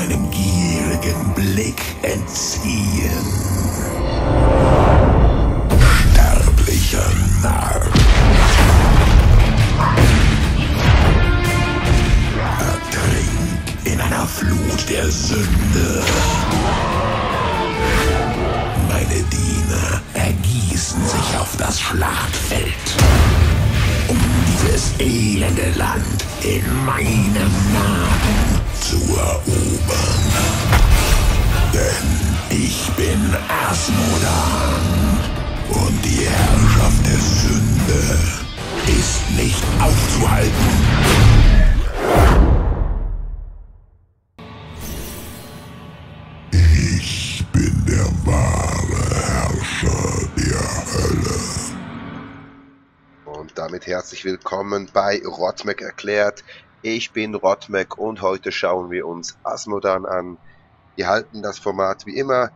meinem gierigen Blick entziehen. Sterblicher Narr. Ertrink in einer Flut der Sünde. Meine Diener ergießen sich auf das Schlachtfeld, um dieses elende Land in meinem Namen zu erobern. Denn ich bin Asmodan und die Herrschaft der Sünde ist nicht aufzuhalten. Ich bin der wahre Herrscher der Hölle. Und damit herzlich willkommen bei Rotmek erklärt. Ich bin Rotmek und heute schauen wir uns Asmodan an. Wir halten das Format wie immer.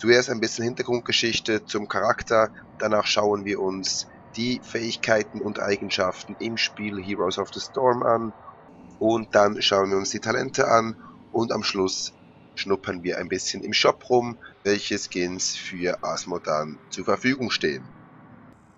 Zuerst ein bisschen Hintergrundgeschichte zum Charakter, danach schauen wir uns die Fähigkeiten und Eigenschaften im Spiel Heroes of the Storm an und dann schauen wir uns die Talente an und am Schluss schnuppern wir ein bisschen im Shop rum, welche Skins für Asmodan zur Verfügung stehen.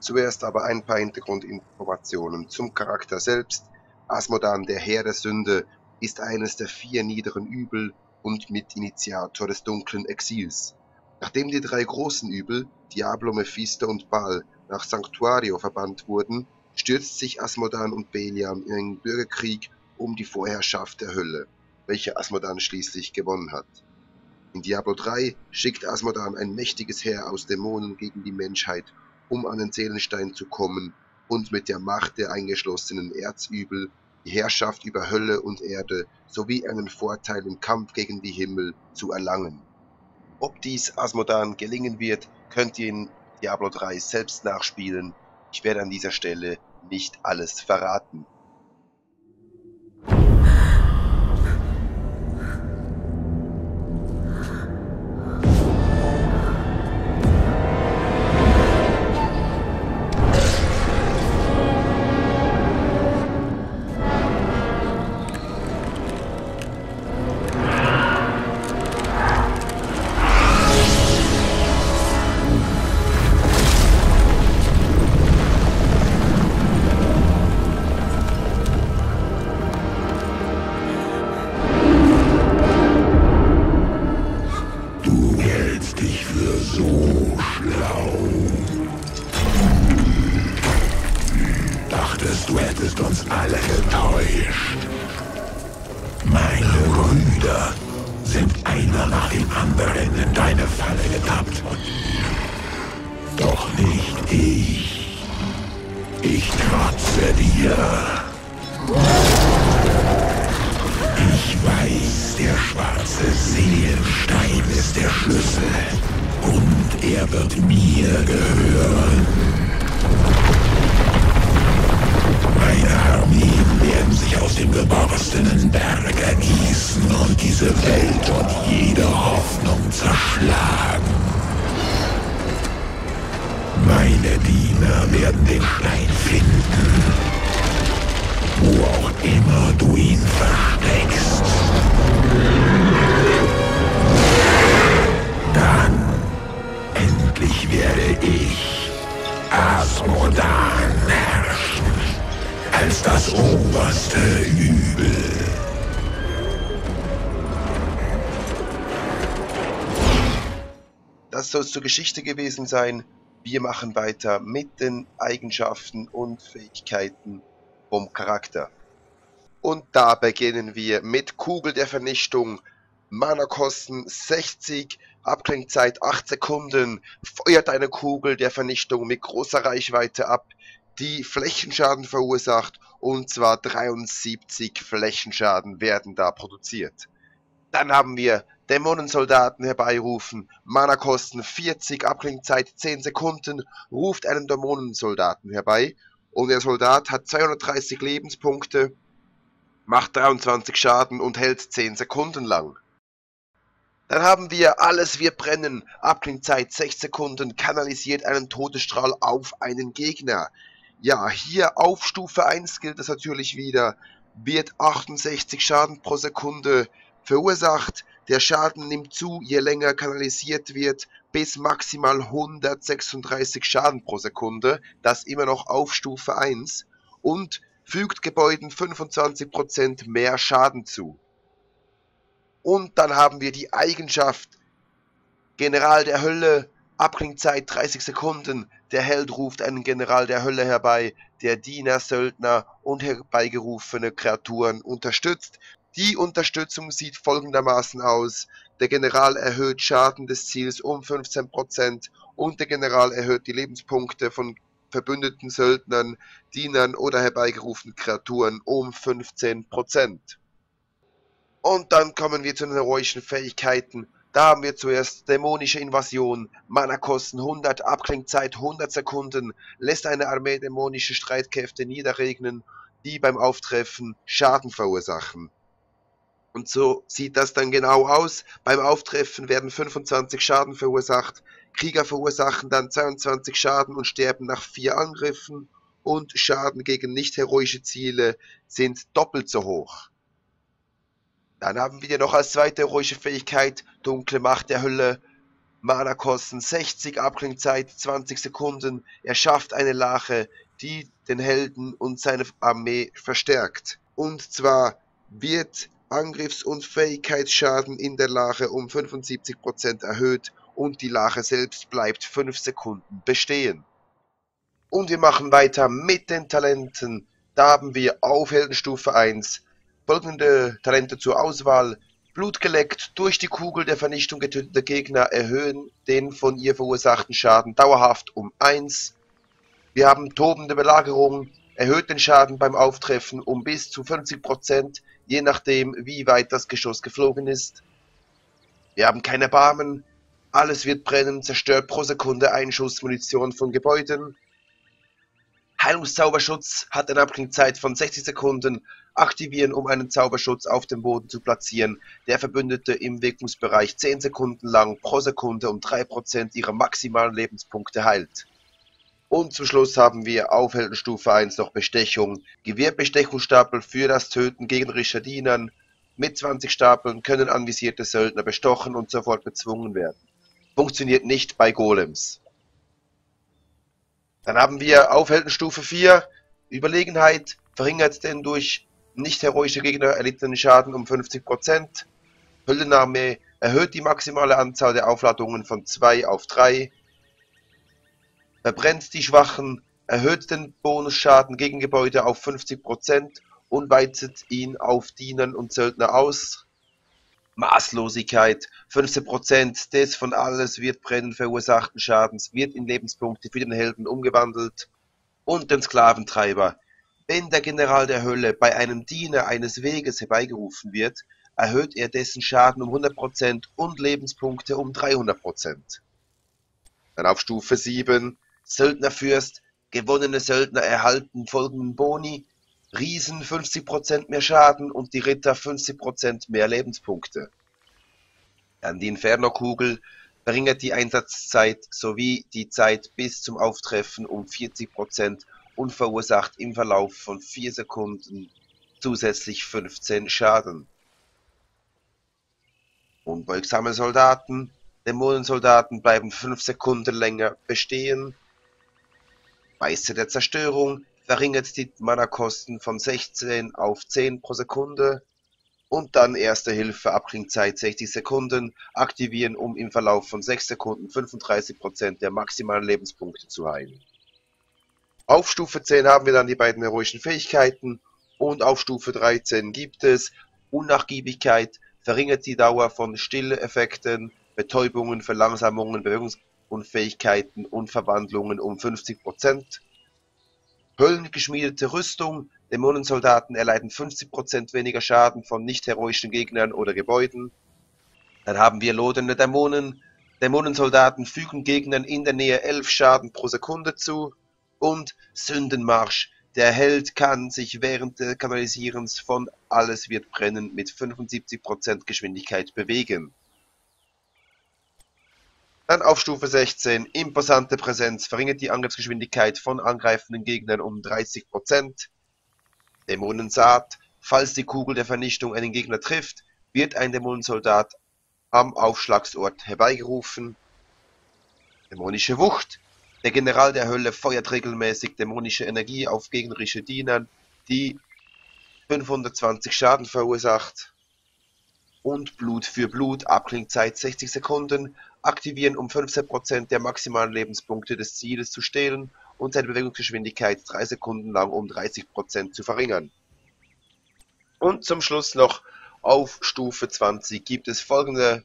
Zuerst aber ein paar Hintergrundinformationen zum Charakter selbst. Asmodan, der Herr der Sünde, ist eines der vier niederen Übel und Mitinitiator des dunklen Exils. Nachdem die drei großen Übel, Diablo, Mephisto und Baal, nach Sanctuario verbannt wurden, stürzt sich Asmodan und Belial in einen Bürgerkrieg um die Vorherrschaft der Hölle, welche Asmodan schließlich gewonnen hat. In Diablo 3 schickt Asmodan ein mächtiges Heer aus Dämonen gegen die Menschheit, um an den Seelenstein zu kommen und mit der Macht der eingeschlossenen Erzübel die Herrschaft über Hölle und Erde sowie einen Vorteil im Kampf gegen die Himmel zu erlangen. Ob dies Asmodan gelingen wird, könnt ihr in Diablo 3 selbst nachspielen. Ich werde an dieser Stelle nicht alles verraten. Dachtest, du hättest uns alle getäuscht. Meine Brüder sind einer nach dem anderen in deine Falle getappt. Doch nicht ich. Ich trotze dir. Ich weiß, der schwarze Seelenstein ist der Schlüssel. Und er wird mir gehören. Meine Armeen werden sich aus dem geborstenen Berg ergießen und diese Welt und jede Hoffnung zerschlagen. Meine Diener werden den Stein finden, wo auch immer du ihn versteckst. Soll es zur Geschichte gewesen sein. Wir machen weiter mit den Eigenschaften und Fähigkeiten vom Charakter. Und da beginnen wir mit Kugel der Vernichtung. Mana-Kosten 60, Abklingzeit 8 Sekunden. Feuert eine Kugel der Vernichtung mit großer Reichweite ab, die Flächenschaden verursacht. Und zwar 73 Flächenschaden werden da produziert. Dann haben wir Dämonensoldaten herbeirufen. Mana-Kosten 40, Abklingzeit 10 Sekunden. Ruft einen Dämonensoldaten herbei. Und der Soldat hat 230 Lebenspunkte, macht 23 Schaden und hält 10 Sekunden lang. Dann haben wir Alles wir brennen. Abklingzeit 6 Sekunden. Kanalisiert einen Todesstrahl auf einen Gegner. Ja, hier auf Stufe 1 gilt das natürlich wieder. Wird 68 Schaden pro Sekunde verursacht. Der Schaden nimmt zu, je länger kanalisiert wird, bis maximal 136 Schaden pro Sekunde, das immer noch auf Stufe 1 und fügt Gebäuden 25% mehr Schaden zu. Und dann haben wir die Eigenschaft General der Hölle, Abklingzeit 30 Sekunden, der Held ruft einen General der Hölle herbei, der Diener, Söldner und herbeigerufene Kreaturen unterstützt. Die Unterstützung sieht folgendermaßen aus. Der General erhöht Schaden des Ziels um 15% und der General erhöht die Lebenspunkte von verbündeten Söldnern, Dienern oder herbeigerufenen Kreaturen um 15%. Und dann kommen wir zu den heroischen Fähigkeiten. Da haben wir zuerst dämonische Invasion, Mana-Kosten 100, Abklingzeit 100 Sekunden, lässt eine Armee dämonische Streitkräfte niederregnen, die beim Auftreffen Schaden verursachen. Und so sieht das dann genau aus. Beim Auftreffen werden 25 Schaden verursacht. Krieger verursachen dann 22 Schaden und sterben nach vier Angriffen. Und Schaden gegen nicht heroische Ziele sind doppelt so hoch. Dann haben wir noch als zweite heroische Fähigkeit Dunkle Macht der Hölle. Mana kosten 60, Abklingzeit 20 Sekunden. Er schafft eine Lache, die den Helden und seine Armee verstärkt. Und zwar wird Angriffs- und Fähigkeitsschaden in der Lache um 75% erhöht und die Lache selbst bleibt 5 Sekunden bestehen. Und wir machen weiter mit den Talenten. Da haben wir auf Heldenstufe 1 folgende Talente zur Auswahl. Blut geleckt, durch die Kugel der Vernichtung getöteter Gegner erhöhen den von ihr verursachten Schaden dauerhaft um 1. Wir haben tobende Belagerung, erhöht den Schaden beim Auftreffen um bis zu 50%, je nachdem wie weit das Geschoss geflogen ist. Wir haben keine Erbarmen, alles wird brennen, zerstört pro Sekunde ein Schuss Munition von Gebäuden. Heilungszauberschutz hat eine Abklingzeit von 60 Sekunden. Aktivieren, um einen Zauberschutz auf dem Boden zu platzieren, der Verbündete im Wirkungsbereich 10 Sekunden lang pro Sekunde um 3% ihrer maximalen Lebenspunkte heilt. Und zum Schluss haben wir auf Heldenstufe 1 noch Bestechung. Gewehrbestechungsstapel für das Töten gegnerischer Dienern. Mit 20 Stapeln können anvisierte Söldner bestochen und sofort bezwungen werden. Funktioniert nicht bei Golems. Dann haben wir auf Heldenstufe 4 Überlegenheit verringert den durch nicht heroische Gegner erlittenen Schaden um 50%. Höllenarmee erhöht die maximale Anzahl der Aufladungen von 2 auf 3 verbrennt die Schwachen, erhöht den Bonusschaden gegen Gebäude auf 50% und weitet ihn auf Dienern und Söldner aus. Maßlosigkeit. 15% des von alles wird brennen verursachten Schadens wird in Lebenspunkte für den Helden umgewandelt. Und den Sklaventreiber. Wenn der General der Hölle bei einem Diener eines Weges herbeigerufen wird, erhöht er dessen Schaden um 100% und Lebenspunkte um 300%. Dann auf Stufe 7 Söldnerfürst, gewonnene Söldner erhalten folgenden Boni, Riesen 50% mehr Schaden und die Ritter 50% mehr Lebenspunkte. Dann die Inferno-Kugel verringert die Einsatzzeit sowie die Zeit bis zum Auftreffen um 40% und verursacht im Verlauf von 4 Sekunden zusätzlich 15 Schaden. Unbeugsame Soldaten, Dämonensoldaten bleiben 5 Sekunden länger bestehen Meister der Zerstörung verringert die Mana-Kosten von 16 auf 10 pro Sekunde und dann Erste Hilfe Abklingzeit 60 Sekunden aktivieren, um im Verlauf von 6 Sekunden 35% der maximalen Lebenspunkte zu heilen. Auf Stufe 10 haben wir dann die beiden heroischen Fähigkeiten und auf Stufe 13 gibt es Unnachgiebigkeit, verringert die Dauer von Stille-Effekten, Betäubungen, Verlangsamungen, Bewegungs Unfähigkeiten und Verwandlungen um 50%. Höllengeschmiedete Rüstung. Dämonensoldaten erleiden 50% weniger Schaden von nicht heroischen Gegnern oder Gebäuden. Dann haben wir lodernde Dämonen. Dämonensoldaten fügen Gegnern in der Nähe 11 Schaden pro Sekunde zu. Und Sündenmarsch. Der Held kann sich während des Kanalisierens von Alles wird brennen mit 75% Geschwindigkeit bewegen. Dann auf Stufe 16 imposante Präsenz verringert die Angriffsgeschwindigkeit von angreifenden Gegnern um 30%. Dämonensaat, falls die Kugel der Vernichtung einen Gegner trifft, wird ein Dämonensoldat am Aufschlagsort herbeigerufen. Dämonische Wucht. Der General der Hölle feuert regelmäßig dämonische Energie auf gegnerische Diener, die 520 Schaden verursacht. Und Blut für Blut, Abklingzeit 60 Sekunden, aktivieren um 15% der maximalen Lebenspunkte des Zieles zu stehlen und seine Bewegungsgeschwindigkeit 3 Sekunden lang um 30% zu verringern. Und zum Schluss noch auf Stufe 20 gibt es folgende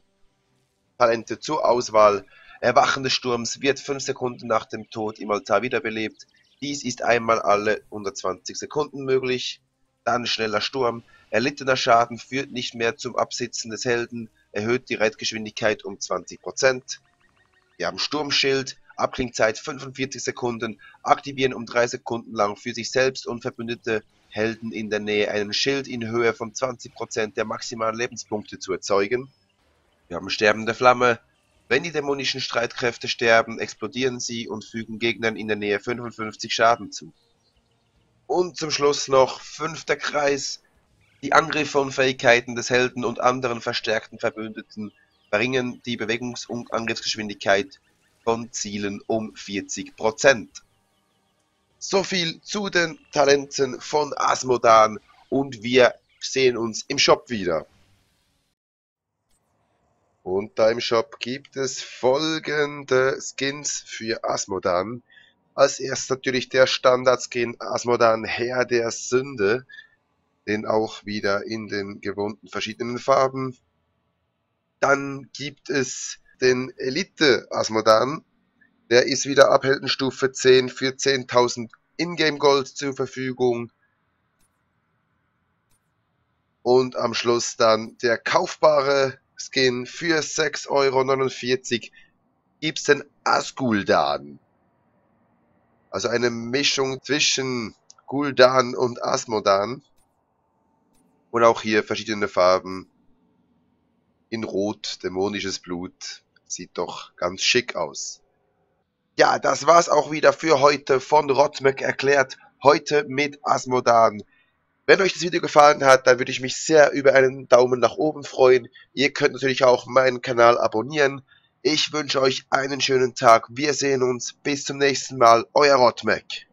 Talente zur Auswahl. Erwachen des Sturms wird 5 Sekunden nach dem Tod im Altar wiederbelebt. Dies ist einmal alle 120 Sekunden möglich. Dann schneller Sturm. Erlittener Schaden führt nicht mehr zum Absitzen des Helden, erhöht die Reitgeschwindigkeit um 20%. Wir haben Sturmschild, Abklingzeit 45 Sekunden, aktivieren um 3 Sekunden lang für sich selbst und verbündete Helden in der Nähe einen Schild in Höhe von 20% der maximalen Lebenspunkte zu erzeugen. Wir haben sterbende Flamme. Wenn die dämonischen Streitkräfte sterben, explodieren sie und fügen Gegnern in der Nähe 55 Schaden zu. Und zum Schluss noch fünfter Kreis. Die Angriffe und Fähigkeiten des Helden und anderen verstärkten Verbündeten verringern die Bewegungs- und Angriffsgeschwindigkeit von Zielen um 40%. So viel zu den Talenten von Asmodan und wir sehen uns im Shop wieder. Und da im Shop gibt es folgende Skins für Asmodan. Als erstes natürlich der Standard-Skin Asmodan Herr der Sünde den auch wieder in den gewohnten verschiedenen Farben. Dann gibt es den Elite Asmodan. Der ist wieder ab Heldenstufe 10 für 10.000 Ingame Gold zur Verfügung. Und am Schluss dann der kaufbare Skin für 6,49 Euro gibt es den Asguldan. Also eine Mischung zwischen Guldan und Asmodan. Und auch hier verschiedene Farben. In Rot, dämonisches Blut. Sieht doch ganz schick aus. Ja, das war's auch wieder für heute von Rotmek erklärt. Heute mit Asmodan. Wenn euch das Video gefallen hat, dann würde ich mich sehr über einen Daumen nach oben freuen. Ihr könnt natürlich auch meinen Kanal abonnieren. Ich wünsche euch einen schönen Tag. Wir sehen uns. Bis zum nächsten Mal. Euer Rotmek.